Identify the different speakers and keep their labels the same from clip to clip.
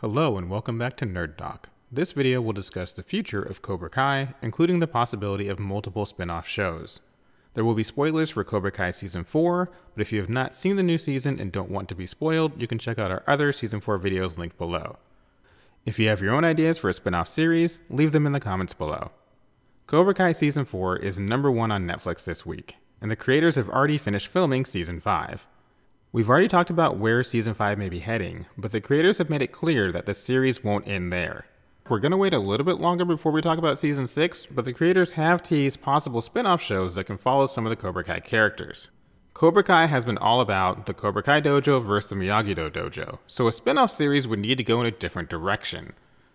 Speaker 1: Hello and welcome back to Nerd Doc. This video will discuss the future of Cobra Kai, including the possibility of multiple spin-off shows. There will be spoilers for Cobra Kai Season 4, but if you have not seen the new season and don't want to be spoiled, you can check out our other Season 4 videos linked below. If you have your own ideas for a spin-off series, leave them in the comments below. Cobra Kai Season 4 is number one on Netflix this week, and the creators have already finished filming Season 5. We've already talked about where Season 5 may be heading, but the creators have made it clear that the series won't end there. We're going to wait a little bit longer before we talk about Season 6, but the creators have teased possible spin off shows that can follow some of the Cobra Kai characters. Cobra Kai has been all about the Cobra Kai dojo versus the Miyagi Do dojo, so a spin off series would need to go in a different direction.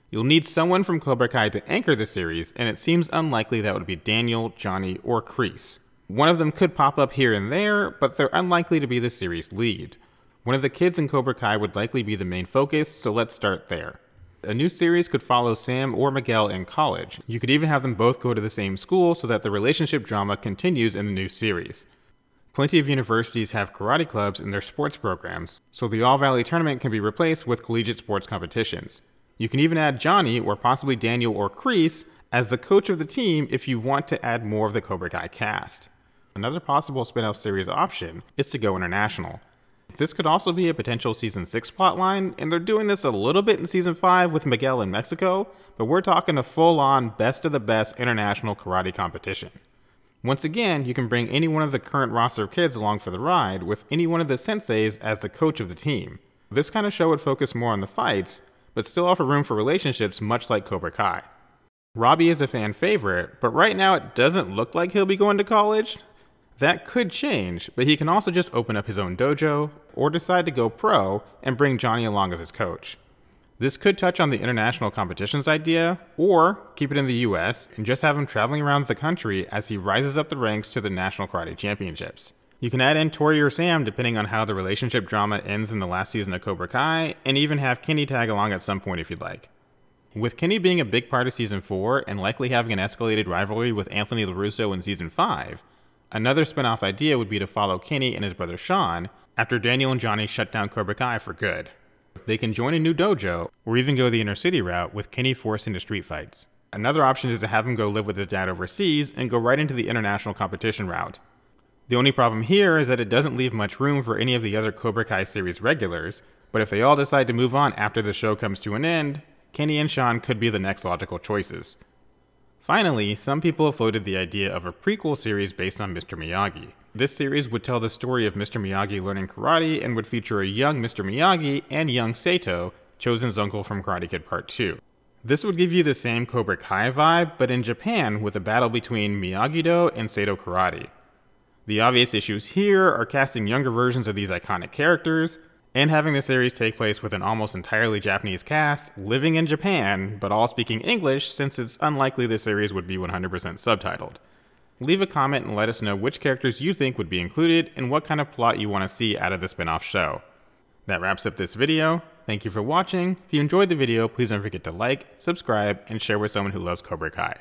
Speaker 1: You'll need someone from Cobra Kai to anchor the series, and it seems unlikely that would be Daniel, Johnny, or Kreese. One of them could pop up here and there, but they're unlikely to be the series lead. One of the kids in Cobra Kai would likely be the main focus, so let's start there. A new series could follow Sam or Miguel in college. You could even have them both go to the same school so that the relationship drama continues in the new series. Plenty of universities have karate clubs in their sports programs, so the All Valley tournament can be replaced with collegiate sports competitions. You can even add Johnny or possibly Daniel or Kreese as the coach of the team if you want to add more of the Cobra Kai cast. Another possible spin off series option is to go international. This could also be a potential season 6 plotline, and they're doing this a little bit in season 5 with Miguel in Mexico, but we're talking a full on best of the best international karate competition. Once again, you can bring any one of the current roster of kids along for the ride, with any one of the senseis as the coach of the team. This kind of show would focus more on the fights, but still offer room for relationships much like Cobra Kai. Robby is a fan favorite, but right now it doesn't look like he'll be going to college, that could change, but he can also just open up his own dojo or decide to go pro and bring Johnny along as his coach. This could touch on the international competitions idea, or keep it in the US and just have him traveling around the country as he rises up the ranks to the National Karate Championships. You can add in Tory or Sam depending on how the relationship drama ends in the last season of Cobra Kai, and even have Kenny tag along at some point if you'd like. With Kenny being a big part of Season 4 and likely having an escalated rivalry with Anthony LaRusso in Season 5, Another spin off idea would be to follow Kenny and his brother Shawn after Daniel and Johnny shut down Cobra Kai for good. They can join a new dojo, or even go the inner city route with Kenny forced into street fights. Another option is to have him go live with his dad overseas and go right into the international competition route. The only problem here is that it doesn't leave much room for any of the other Cobra Kai series regulars, but if they all decide to move on after the show comes to an end, Kenny and Shawn could be the next logical choices. Finally, some people have floated the idea of a prequel series based on Mr. Miyagi. This series would tell the story of Mr. Miyagi learning karate and would feature a young Mr. Miyagi and young Sato, Chozen's uncle from Karate Kid Part 2. This would give you the same Cobra Kai vibe, but in Japan with a battle between Miyagi-Do and Sato Karate. The obvious issues here are casting younger versions of these iconic characters, and having the series take place with an almost entirely Japanese cast living in Japan, but all speaking English since it's unlikely the series would be 100% subtitled. Leave a comment and let us know which characters you think would be included and what kind of plot you want to see out of the spin off show. That wraps up this video. Thank you for watching. If you enjoyed the video, please don't forget to like, subscribe, and share with someone who loves Cobra Kai.